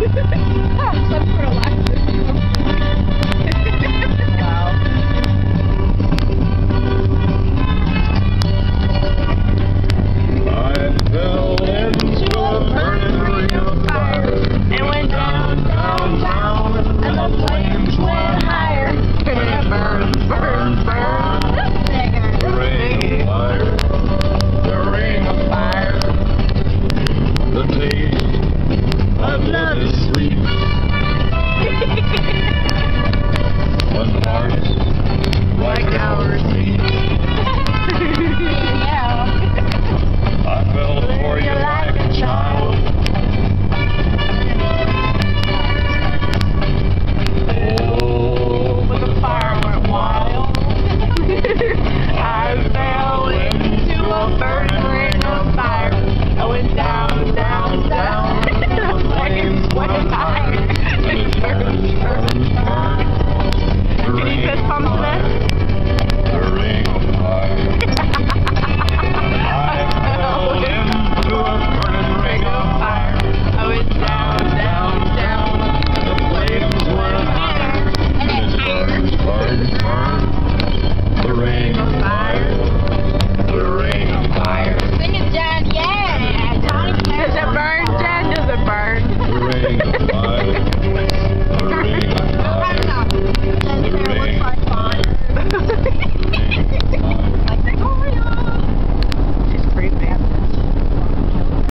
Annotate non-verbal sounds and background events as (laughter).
Música (laughs)